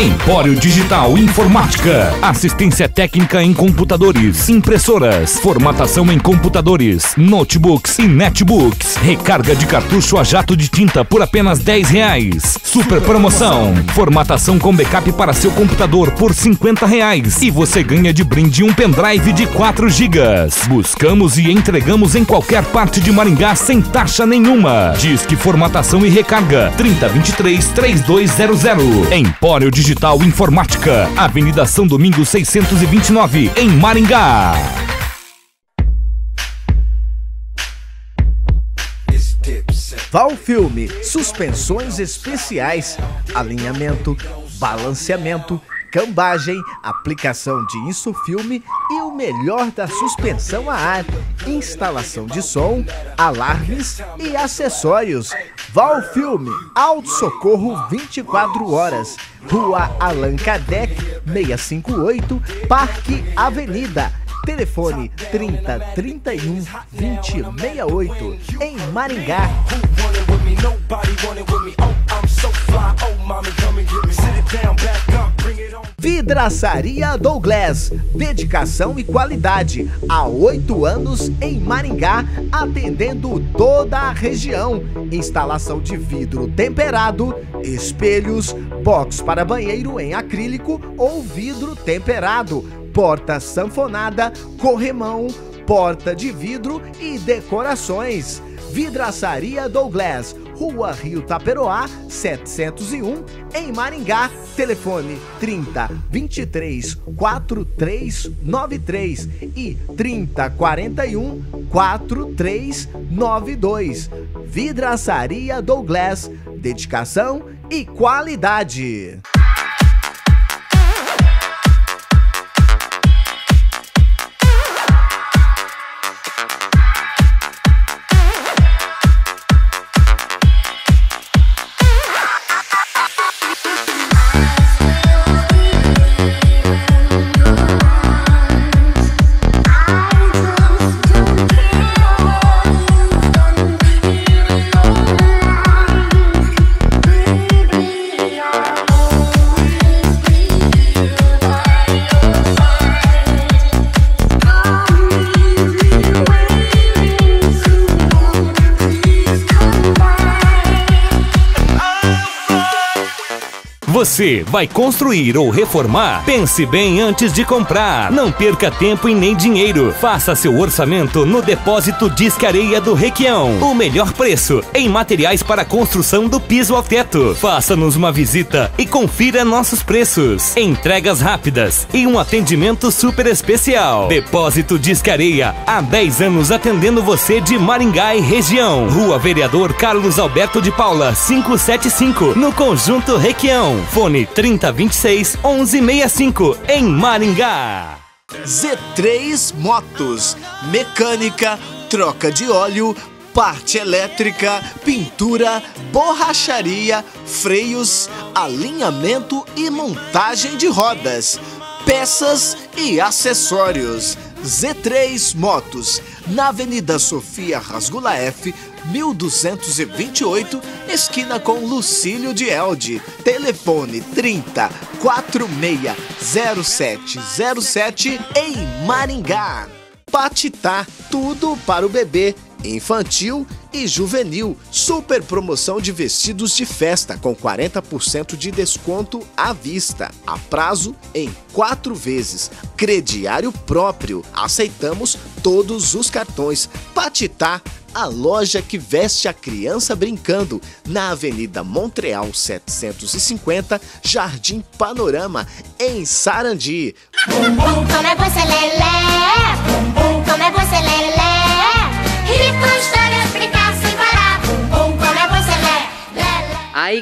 Empório Digital Informática. Assistência técnica em computadores, impressoras, formatação em computadores, notebooks e netbooks. Recarga de cartucho a jato de tinta por apenas 10 reais. Super promoção. Formatação com backup para seu computador por 50 reais. E você ganha de brinde um pendrive de 4 gigas. Buscamos e entregamos em qualquer parte de Maringá sem taxa nenhuma. Disque formatação e recarga 3023 3200. Empório Digital Informática. Avenida São Domingos 629 em Maringá. Val Filme, suspensões especiais, alinhamento, balanceamento, cambagem, aplicação de insufilme e o melhor da suspensão a ar, instalação de som, alarmes e acessórios. Val Filme, Auto Socorro 24 horas, Rua Allan Kardec, 658, Parque Avenida. Telefone 30 31 20 68 em Maringá. Vidraçaria Douglas, dedicação e qualidade. Há oito anos em Maringá, atendendo toda a região. Instalação de vidro temperado, espelhos, box para banheiro em acrílico ou vidro temperado, porta sanfonada, corremão, porta de vidro e decorações. Vidraçaria Douglas, Rua Rio Taperoá, 701, em Maringá. Telefone 30 23 4393 e 30 41 4392. Vidraçaria Douglas, dedicação e qualidade. Você vai construir ou reformar? Pense bem antes de comprar. Não perca tempo e nem dinheiro. Faça seu orçamento no depósito Disque Areia do Requião. O melhor preço em materiais para construção do piso ao teto. Faça-nos uma visita e confira nossos preços. Entregas rápidas e um atendimento super especial. Depósito Disque Areia. Há 10 anos atendendo você de Maringá e região. Rua Vereador Carlos Alberto de Paula, 575, no Conjunto Requião. Fone 3026 1165 em Maringá. Z3 Motos, mecânica, troca de óleo, parte elétrica, pintura, borracharia, freios, alinhamento e montagem de rodas, peças e acessórios. Z3 Motos, na Avenida Sofia Rasgula F, 1228, esquina com Lucílio de Elde. Telefone 30 460707 em Maringá. Patitá, tudo para o bebê, infantil e juvenil. Super promoção de vestidos de festa com 40% de desconto à vista. A prazo em quatro vezes. Crediário próprio. Aceitamos todos os cartões. Patitá a loja que veste a criança brincando, na Avenida Montreal 750, Jardim Panorama, em Sarandi. Bum,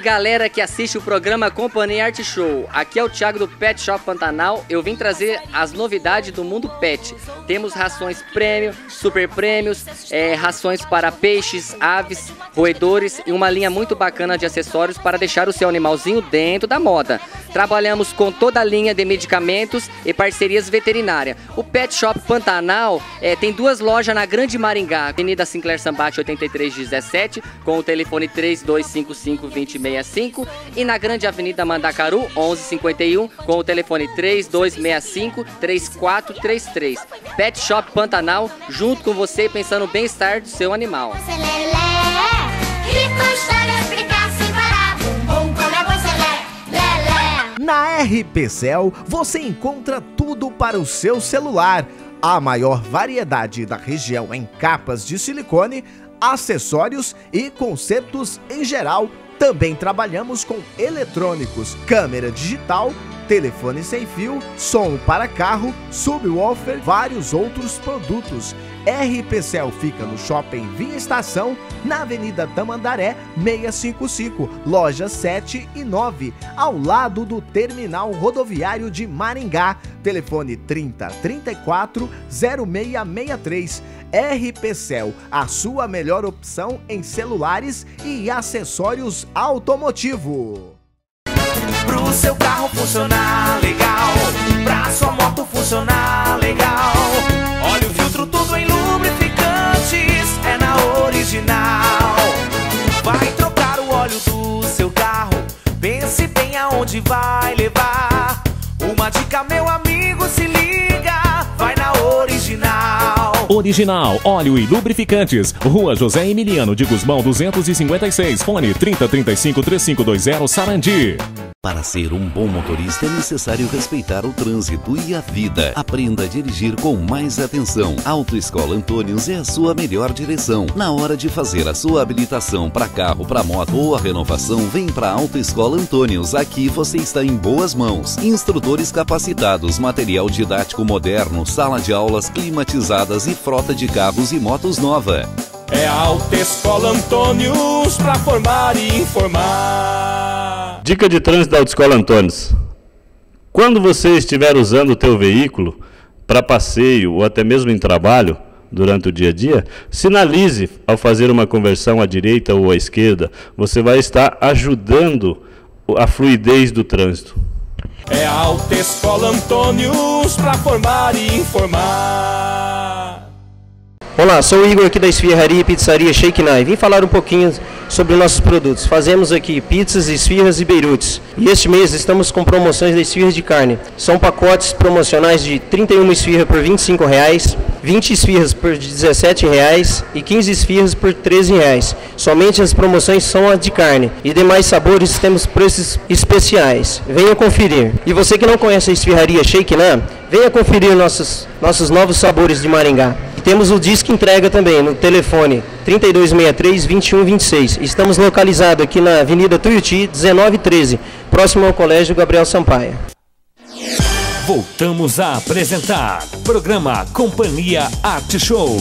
Galera que assiste o programa Companhia Art Show, aqui é o Thiago do Pet Shop Pantanal. Eu vim trazer as novidades do mundo pet. Temos rações prêmio, super prêmios, é, rações para peixes, aves, roedores e uma linha muito bacana de acessórios para deixar o seu animalzinho dentro da moda. Trabalhamos com toda a linha de medicamentos e parcerias veterinárias. O Pet Shop Pantanal é, tem duas lojas na Grande Maringá, Avenida Sinclair Sambate 8317, com o telefone 3255 2065 e na Grande Avenida Mandacaru 1151 com o telefone 3265 3433. Pet Shop Pantanal, junto com você pensando no bem-estar do seu animal. É. Na RPCel você encontra tudo para o seu celular. A maior variedade da região em capas de silicone, acessórios e consertos em geral. Também trabalhamos com eletrônicos, câmera digital, telefone sem fio, som para carro, subwoofer, vários outros produtos. RPCel fica no Shopping Via Estação, na Avenida Tamandaré 655, lojas 7 e 9, ao lado do Terminal Rodoviário de Maringá. Telefone 30 34 0663. RPCel, a sua melhor opção em celulares e acessórios automotivo. Pro seu carro funcionar legal, pra sua moto funcionar legal. Original. Óleo e lubrificantes. Rua José Emiliano de Guzmão 256, fone 3035 3520 Sarandi. Para ser um bom motorista é necessário respeitar o trânsito e a vida. Aprenda a dirigir com mais atenção. Autoescola Antônios é a sua melhor direção. Na hora de fazer a sua habilitação para carro, para moto ou a renovação, vem para Autoescola Antônios. Aqui você está em boas mãos. Instrutores capacitados, material didático moderno, sala de aulas climatizadas e frota de carros e motos nova. É a Alta Escola Antônios pra formar e informar. Dica de trânsito da Autoescola Antônios. Quando você estiver usando o teu veículo para passeio ou até mesmo em trabalho, durante o dia a dia, sinalize ao fazer uma conversão à direita ou à esquerda. Você vai estar ajudando a fluidez do trânsito. É a Alta Escola Antônios pra formar e informar. Olá, sou o Igor aqui da Esfirraria e Pizzaria Shake Night. Vim falar um pouquinho sobre nossos produtos. Fazemos aqui pizzas, esfirras e beirutes. E este mês estamos com promoções de esfirras de carne. São pacotes promocionais de 31 esfirras por 25 reais, 20 esfirras por 17 reais e 15 esfirras por 13 reais. Somente as promoções são as de carne. E demais sabores temos preços especiais. Venha conferir. E você que não conhece a Esfirraria Shake Night, venha conferir nossos, nossos novos sabores de Maringá. Temos o disco entrega também no telefone 3263-2126. Estamos localizados aqui na Avenida Tuiuti, 1913, próximo ao Colégio Gabriel Sampaio. Voltamos a apresentar programa Companhia Arte Show.